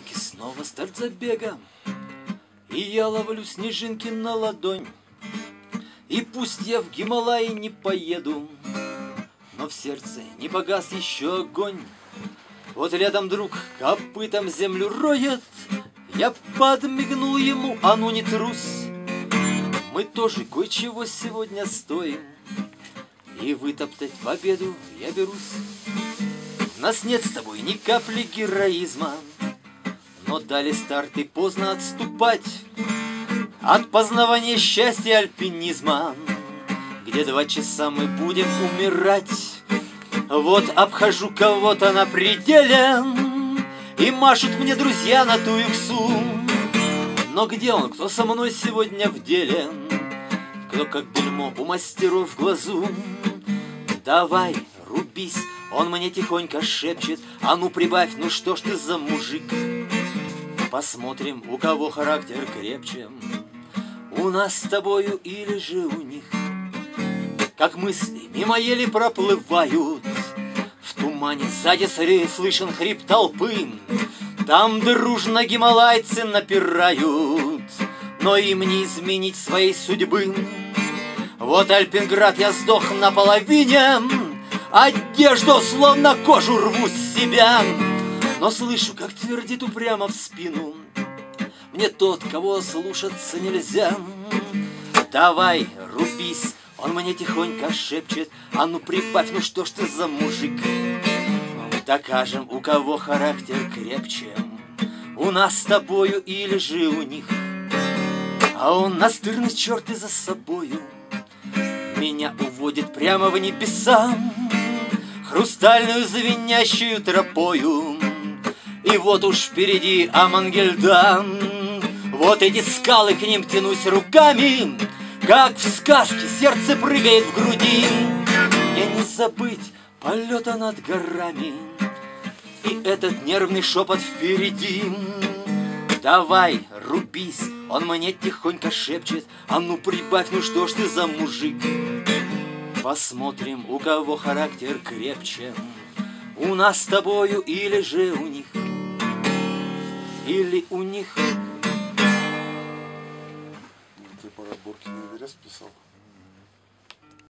собаки снова старт забега, И я ловлю снежинки на ладонь. И пусть я в Гималаи не поеду, Но в сердце не погас еще огонь. Вот рядом друг копытом землю роет, Я подмигнул ему, а ну не трус. Мы тоже кое-чего сегодня стоим, И вытоптать победу я берусь. Нас нет с тобой ни капли героизма, Но дали старт и поздно отступать От познавания счастья альпинизма, Где два часа мы будем умирать. Вот обхожу кого-то на пределе, И машут мне друзья на ту иксу. Но где он, кто со мной сегодня в деле? Кто как бельмо у мастеров в глазу? Давай, рубись, он мне тихонько шепчет, а ну прибавь, ну что ж ты за мужик? Посмотрим, у кого характер крепче, у нас с тобою или же у них. Как мысли мимо еле проплывают, в тумане сзади слышен хрип толпы, Там дружно гималайцы напирают, но им не изменить своей судьбы. Вот Альпинград я сдох наполовине, Одежду словно кожу рву с себя Но слышу, как твердит упрямо в спину. Мне тот, кого слушаться нельзя. Давай, рубись, он мне тихонько шепчет. А ну прибавь, ну что ж ты за мужик? Докажем, у кого характер крепче. У нас с тобою или же у них? А он настырный черт и за собою. Меня уводит прямо в небеса. Хрустальную звенящую тропою. И вот уж впереди Амангельдан, вот эти скалы, к ним тянусь руками, как в сказке сердце прыгает в груди. Мне не забыть полета над горами И этот нервный шепот впереди. Давай, рубись, он мне тихонько шепчет, А ну прибавь, ну что ж ты за мужик? Посмотрим, у кого характер крепче, У нас с тобою или же у них, Или у них. Ты по разборке Эверест писал?